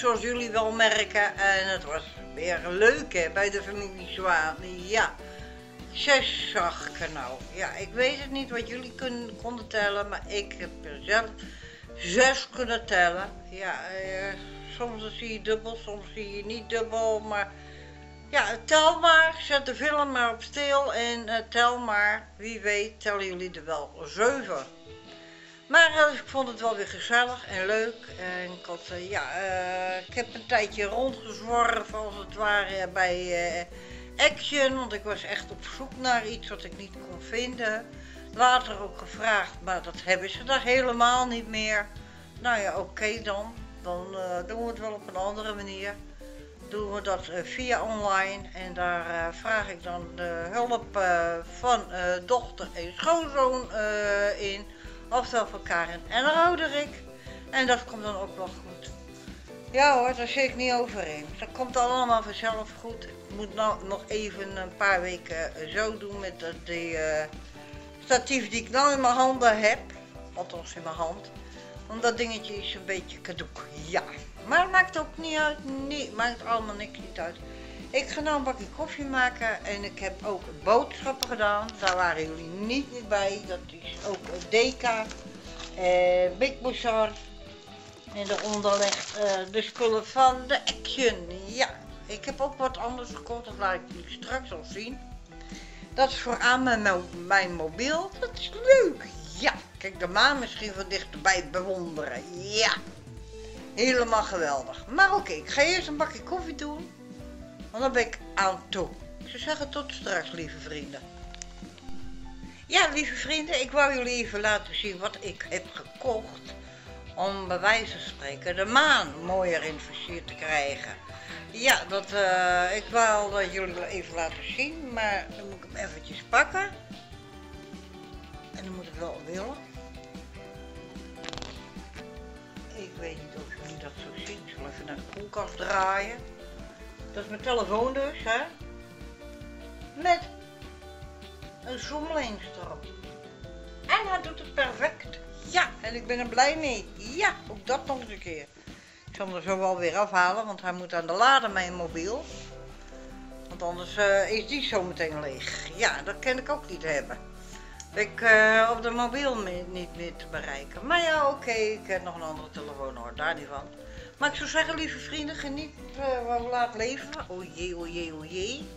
Zoals jullie wel merken. En het was weer leuk hè, bij de familie Zwaan. Ja, zes zag nou. Ja, ik weet het niet wat jullie kunnen, konden tellen, maar ik heb zelf zes kunnen tellen. Ja, eh, soms zie je dubbel, soms zie je niet dubbel, maar... Ja, tel maar, zet de film maar op stil en uh, tel maar. Wie weet tellen jullie er wel zeven. Maar uh, ik vond het wel weer gezellig en leuk. En ik, had, uh, ja, ik heb een tijdje rondgezworven als het ware bij Action. Want ik was echt op zoek naar iets wat ik niet kon vinden. Later ook gevraagd, maar dat hebben ze daar helemaal niet meer. Nou ja, oké dan. Dan doen we het wel op een andere manier doen we dat eh, via online en daar eh, vraag ik dan de hulp eh, van dochter en schoonzoon in, oftewel van Karen en Roderick. En dat komt dan ook wel goed. Ja hoor, daar zit ik niet overheen. Dat komt allemaal vanzelf goed. Ik moet nou nog even een paar weken zo doen met die statief die ik nou in mijn handen heb. Althans in mijn hand. Want dat dingetje is een beetje kadoek. Ja. Maar het maakt ook niet uit. Nee, maakt allemaal niks niet uit. Ik ga nou een bakje koffie maken en ik heb ook boodschappen gedaan. Daar waren jullie niet meer bij. Dat is ook Deka, eh, Big Bazaar. En daaronder ligt eh, de spullen van de Action. Ja, ik heb ook wat anders gekocht. Dat laat ik jullie straks al zien. Dat is voor aan mijn, mijn mobiel. Dat is leuk. Ja, kijk de maan misschien van dichterbij bewonderen. Ja. Helemaal geweldig. Maar oké, ik ga eerst een bakje koffie doen. Want dan ben ik aan toe. Zou zeggen tot straks, lieve vrienden. Ja, lieve vrienden, ik wou jullie even laten zien wat ik heb gekocht. Om bij wijze van spreken de maan mooier in versierd te krijgen. Ja, dat, uh, ik wou dat jullie even laten zien, maar dan moet ik hem eventjes pakken. En dan moet ik wel willen. Ik weet niet of jullie dat zo zien. Ik zal even naar de koelkast draaien. Dat is mijn telefoon dus, hè. Met een zoomlens erop. En hij doet het perfect. Ja, en ik ben er blij mee. Ja, ook dat nog een keer. Ik zal hem er zo wel weer afhalen, want hij moet aan de laden mijn mobiel. Want anders uh, is die zo meteen leeg. Ja, dat kan ik ook niet hebben ik uh, op de mobiel niet meer te bereiken. Maar ja, oké, ik heb nog een andere telefoon hoor, daar niet van. Maar ik zou zeggen, lieve vrienden, geniet wat we laat leven. O jee, o jee, o jee.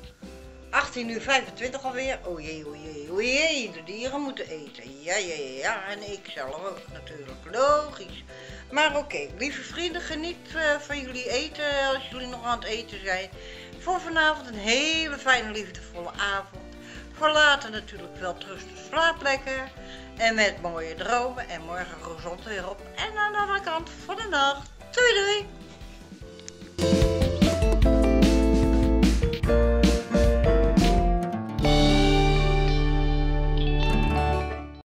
18 uur 25 alweer. O jee, o jee, o jee. De dieren moeten eten. Ja, ja, ja, ja. En ik zelf ook natuurlijk. Logisch. Maar oké, lieve vrienden, geniet uh, van jullie eten als jullie nog aan het eten zijn. Voor vanavond een hele fijne, liefdevolle avond. Voor later natuurlijk wel rustig slaap lekker. En met mooie dromen. En morgen gezond weer op. En aan de andere kant van de nacht. Doei doei!